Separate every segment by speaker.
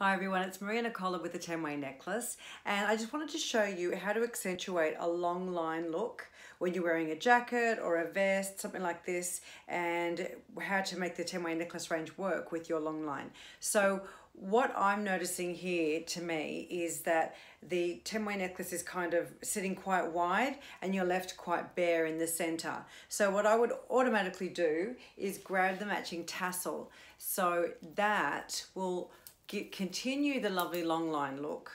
Speaker 1: Hi everyone, it's Maria Nicola with the 10 Way Necklace and I just wanted to show you how to accentuate a long line look when you're wearing a jacket or a vest, something like this, and how to make the 10 Way Necklace range work with your long line. So what I'm noticing here to me is that the 10 way necklace is kind of sitting quite wide and you're left quite bare in the center. So what I would automatically do is grab the matching tassel. So that will get, continue the lovely long line look.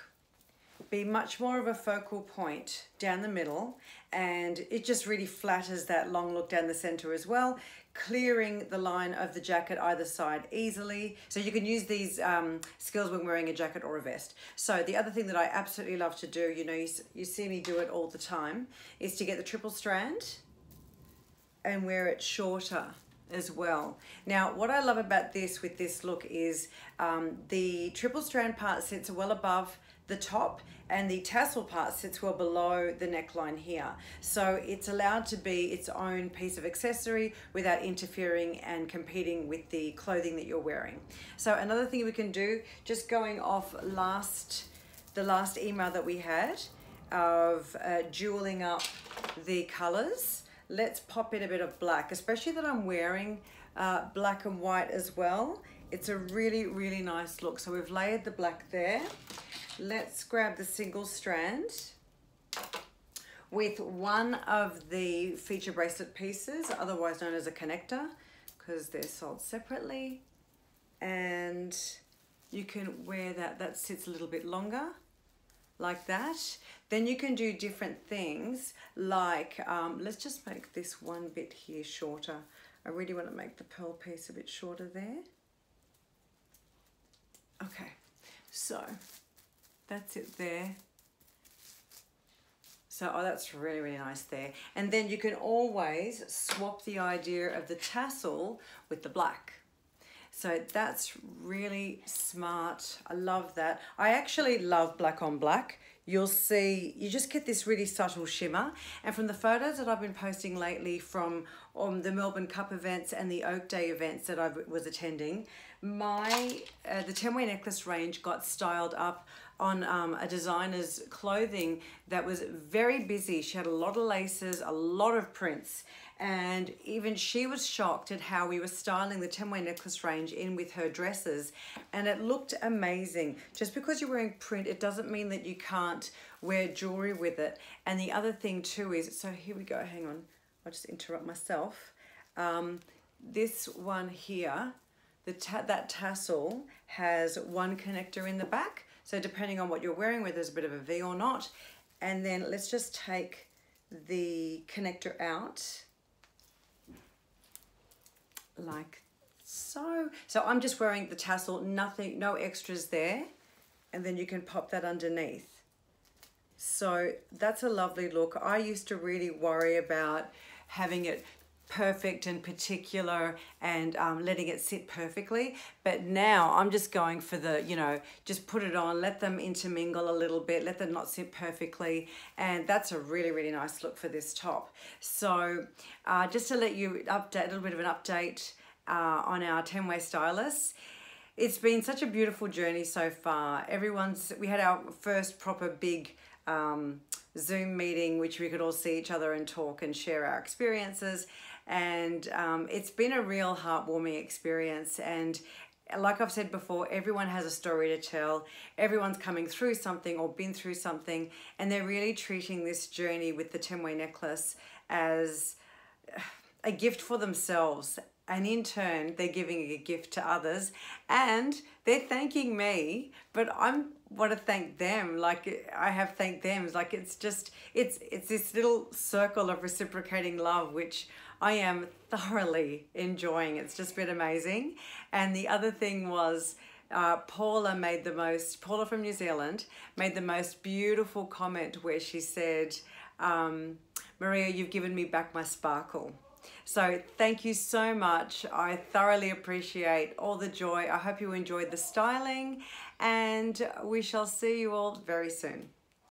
Speaker 1: Be much more of a focal point down the middle and it just really flatters that long look down the center as well clearing the line of the jacket either side easily. So you can use these um, skills when wearing a jacket or a vest. So the other thing that I absolutely love to do you know you, you see me do it all the time is to get the triple strand and wear it shorter as well. Now, what I love about this with this look is um, the triple strand part sits well above the top and the tassel part sits well below the neckline here. So it's allowed to be its own piece of accessory without interfering and competing with the clothing that you're wearing. So another thing we can do, just going off last the last email that we had of uh, jeweling up the colors, let's pop in a bit of black, especially that I'm wearing uh, black and white as well. It's a really, really nice look. So we've layered the black there. Let's grab the single strand with one of the feature bracelet pieces, otherwise known as a connector, because they're sold separately. And you can wear that, that sits a little bit longer like that. Then you can do different things like, um, let's just make this one bit here shorter. I really want to make the pearl piece a bit shorter there. Okay, so that's it there. So, oh, that's really, really nice there. And then you can always swap the idea of the tassel with the black. So that's really smart. I love that. I actually love black on black. You'll see, you just get this really subtle shimmer. And from the photos that I've been posting lately from um, the Melbourne Cup events and the Oaks Day events that I was attending, my, uh, the 10 way necklace range got styled up on um, a designer's clothing that was very busy. She had a lot of laces, a lot of prints, and even she was shocked at how we were styling the 10 way necklace range in with her dresses, and it looked amazing. Just because you're wearing print, it doesn't mean that you can't wear jewelry with it. And the other thing too is, so here we go, hang on, I'll just interrupt myself. Um, this one here, the ta that tassel has one connector in the back so depending on what you're wearing, whether there's a bit of a V or not. And then let's just take the connector out like so. So I'm just wearing the tassel, nothing, no extras there. And then you can pop that underneath. So that's a lovely look. I used to really worry about having it perfect and particular and um, letting it sit perfectly. But now I'm just going for the, you know, just put it on, let them intermingle a little bit, let them not sit perfectly. And that's a really, really nice look for this top. So uh, just to let you update, a little bit of an update uh, on our 10 way stylists. It's been such a beautiful journey so far. Everyone's, we had our first proper big um, Zoom meeting, which we could all see each other and talk and share our experiences and um, it's been a real heartwarming experience and like I've said before, everyone has a story to tell. Everyone's coming through something or been through something, and they're really treating this journey with the 10 way necklace as a gift for themselves. And in turn, they're giving a gift to others and they're thanking me, but I'm want to thank them. Like I have thanked them. Like it's just, it's, it's this little circle of reciprocating love, which I am thoroughly enjoying. It's just been amazing. And the other thing was, uh, Paula made the most, Paula from New Zealand, made the most beautiful comment where she said, um, Maria, you've given me back my sparkle. So thank you so much. I thoroughly appreciate all the joy. I hope you enjoyed the styling and we shall see you all very soon.